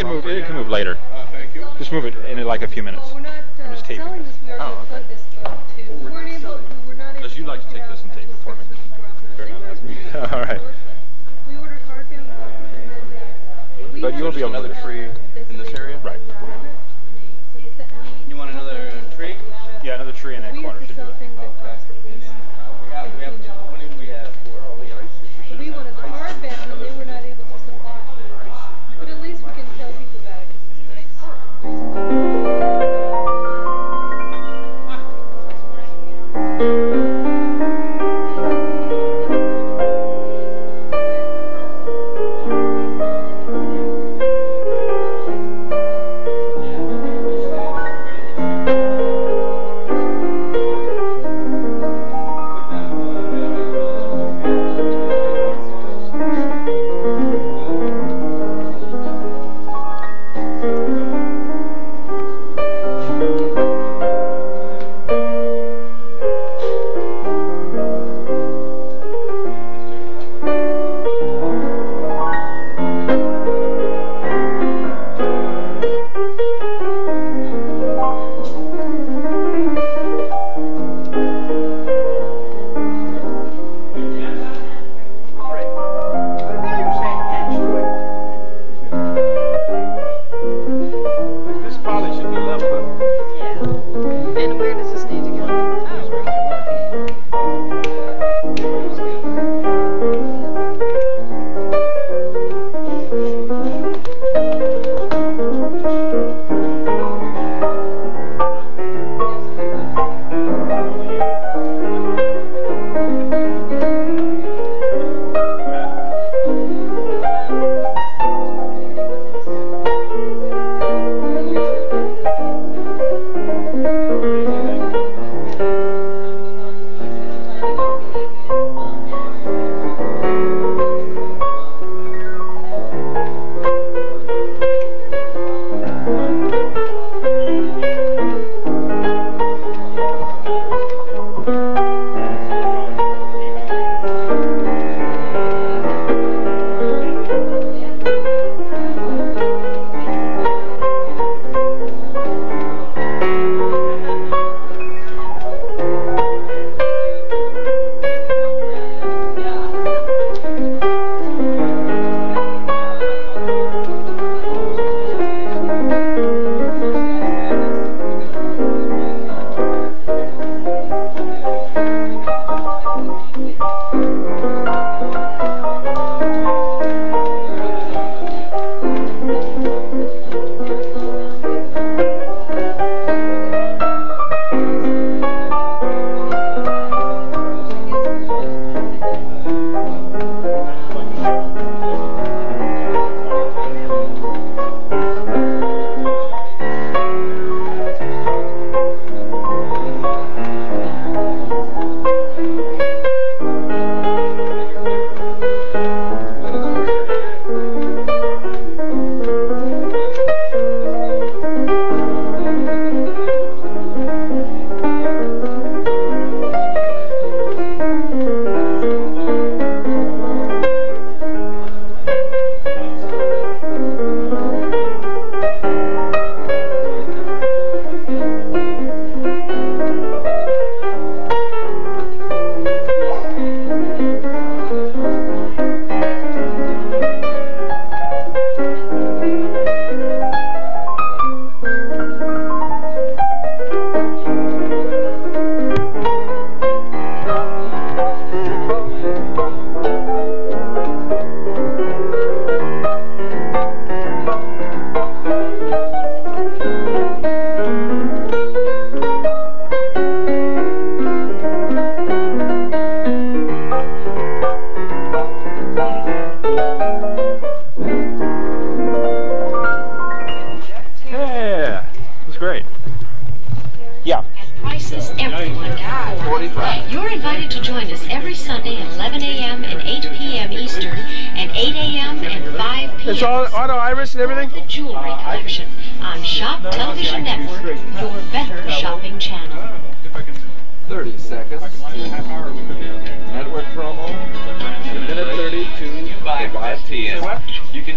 can move. It can move later. Uh, thank you. Just move it in like a few minutes. We're not uh, just selling this. We oh, okay. this book We weren't able. We were not able. you like to take this and tape it for me. Fair enough. All right. We ordered hard. Uh, but you'll be. Another.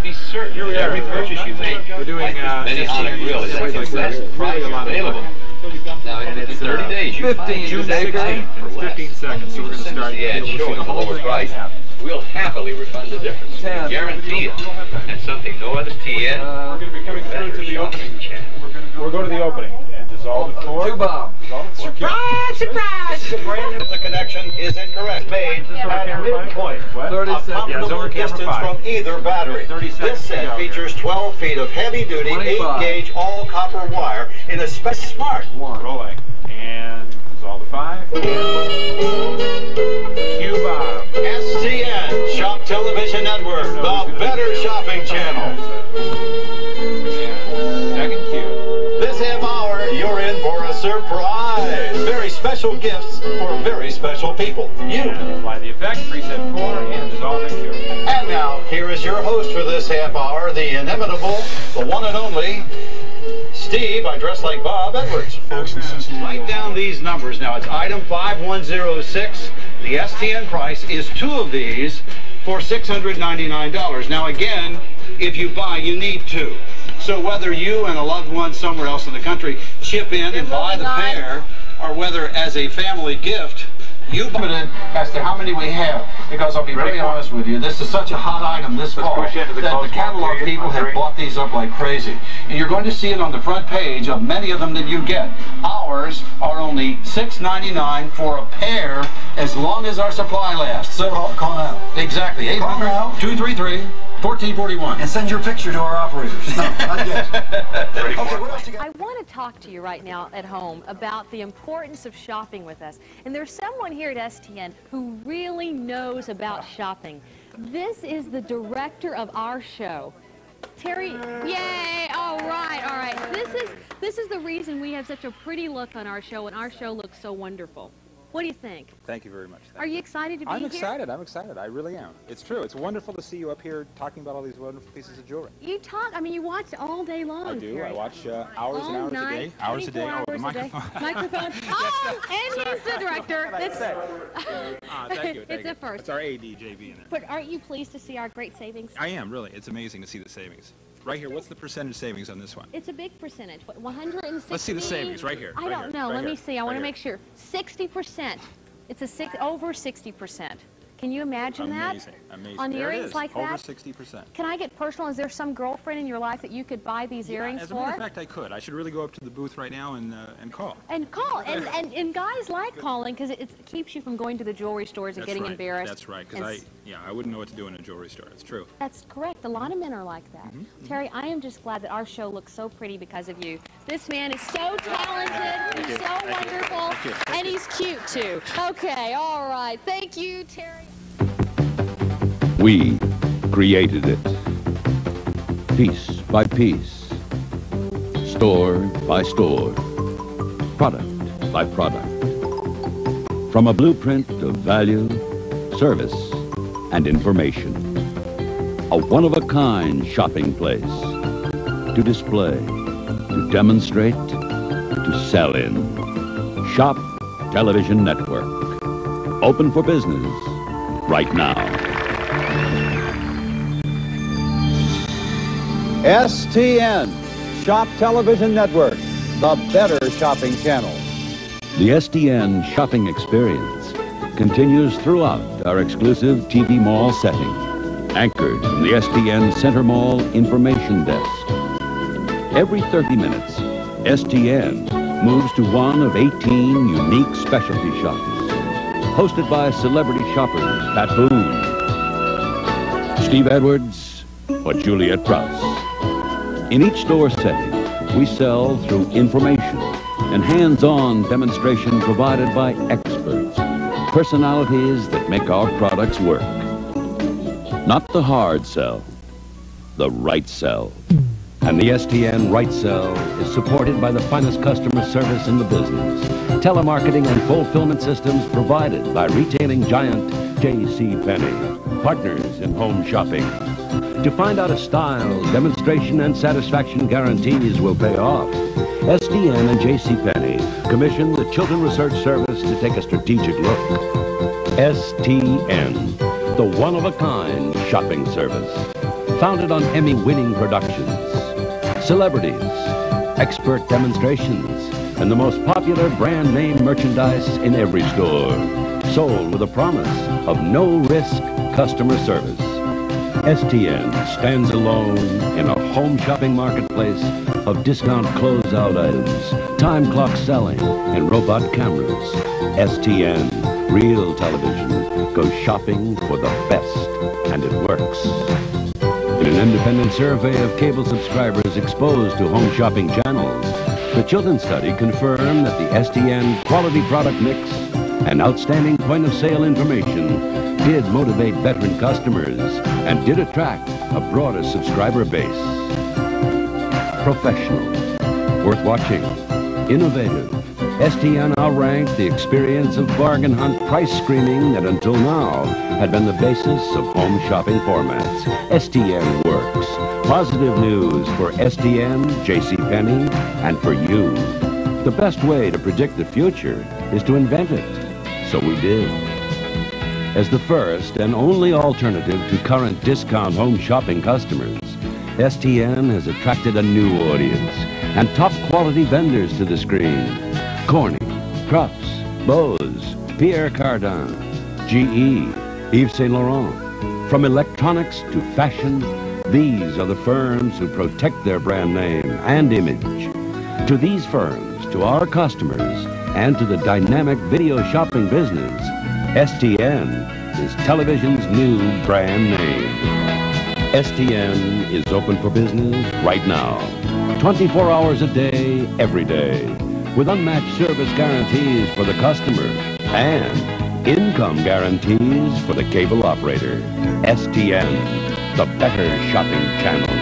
Can be certain that every purchase you make, We're doing, uh, this Benihana STN grill, is like the best Really price a lot available. Now, in it's, 30 uh, days, you find 15 June today, 16th for It's less. 15 seconds, so we're gonna start the getting ad able showing the the whole price. We'll happily refund the difference. Ten. Guarantee it. And something no other TN. We're gonna be coming through to the opening. We're going to the opening and dissolve the floor. Two bomb. Surprise, surprise! The connection is incorrect. Made at midpoint. What? 30 A seconds. Yeah, it's comfortable over distance five. from either battery. 30 This set features 12 feet of heavy-duty 8-gauge all-copper wire in a special smart. One. Rolling. And dissolve the five. Cue Bob. STN, Shop Television Network, the better shopping channel. Special gifts for very special people. You. Apply the effect, preset four, and dissolve and cue. And now, here is your host for this half hour, the inimitable, the one and only, Steve, I dress like Bob Edwards. Write down these numbers. Now, it's item 5106. The STN price is two of these for $699. Now, again, if you buy, you need two. So whether you and a loved one somewhere else in the country chip in and buy the pair, or whether as a family gift, you put limited as to how many we have, because I'll be very honest with you, this is such a hot item this fall that the catalog people have bought these up like crazy. And you're going to see it on the front page of many of them that you get. Ours are only $6.99 for a pair as long as our supply lasts. So call now. Exactly. 800 233 1441. And send your picture to our operators. No, not yet. Okay, what else you got? I want to talk to you right now at home about the importance of shopping with us. And there's someone here at STN who really knows about shopping. This is the director of our show. Terry, yay! All right, all right. This is this is the reason we have such a pretty look on our show, and our show looks so wonderful. What do you think? Thank you very much. Thank Are you excited to be I'm here? excited. I'm excited. I really am. It's true. It's wonderful to see you up here talking about all these wonderful pieces of jewelry. You talk. I mean, you watch all day long. I do. I watch uh, hours and hours night, a day. Hours a day. 24 Oh, the hours a day. microphone. Microphone. Oh, and he's the director. That's, Ah, thank you. It's Thank a first. It's our AD JV in there. but aren't you pleased to see our great savings? I am really. It's amazing to see the savings. Right here. What's the percentage savings on this one? It's a big percentage. What, 160? Let's see the savings right here, I right don't here, know. right Let me see. I want to make sure. 60%. It's a six, over 60%. Can you imagine that? Amazing. Amazing. On there earrings is. like Over that? 60%. Can I get personal? Is there some girlfriend in your life that you could buy these earrings As a for? matter of fact, I could. I should really go up to the booth right now and uh, and call. and call. And, and, and guys like calling because it, it keeps you from going to the jewelry stores and That's getting right. embarrassed. That's right. Because And I s- yeah I wouldn't know what to do in a jewelry store. It's true. That's correct. A lot of men are like that. Mm-hmm, Terry, I am just glad that our show looks so pretty because of you. This man is so talented, he's so wonderful, and he's cute too. Okay, all right. Thank you, Terry. We created it. Piece by piece. Store by store. Product by product. From a blueprint of value, service, and information. A one-of-a-kind shopping place. To display, to demonstrate, to sell in. Shop Television Network. Open for business right now. STN, Shop Television Network, the better shopping channel. The STN shopping experience continues throughout our exclusive TV mall setting, anchored in the STN Center Mall Information Desk. Every 30 minutes, STN moves to one of 18 unique specialty shops, hosted by celebrity shoppers Pat Boone, Steve Edwards, or Juliet Prowse. In each store setting, we sell through information and hands-on demonstration provided by experts, personalities that make our products work. Not the hard sell, the right sell. And the STN Right Sell is supported by the finest customer service in the business. Telemarketing and fulfillment systems provided by retailing giant J.C. Penney, partners in home shopping. To find out a style, demonstration, and satisfaction guarantees will pay off, STN and J.C. Penney commission the Chilton Research Service to take a strategic look. STN, the one-of-a-kind shopping service. founded on Emmy-winning productions, celebrities, expert demonstrations, and the most popular brand name merchandise in every store. Sold with a promise of no-risk customer service. STN stands alone in a home shopping marketplace of discount closeout items, time clock selling, and robot cameras. STN, real television, goes shopping for the best, and it works. In an independent survey of cable subscribers exposed to home shopping channels, the Chilton study confirmed that the STN quality product mix and outstanding point of sale information did motivate veteran customers and did attract a broader subscriber base. Professional, worth watching, innovative, STN outranked the experience of bargain hunt price screening that until now had been the basis of home shopping formats. STN works. Positive news for STN, JCPenney, and for you. The best way to predict the future is to invent it. So we did. As the first and only alternative to current discount home shopping customers, STN has attracted a new audience and top quality vendors to the screen. Corning, Krups, Bose, Pierre Cardin, GE, Yves Saint Laurent. From electronics to fashion, these are the firms who protect their brand name and image. To these firms, to our customers, and to the dynamic video shopping business, STN is television's new brand name. STN is open for business right now. 24 hours a day, every day. With unmatched service guarantees for the customer and income guarantees for the cable operator. STN, the better shopping channel.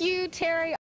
Thank you, Terry.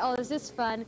Oh, this is fun?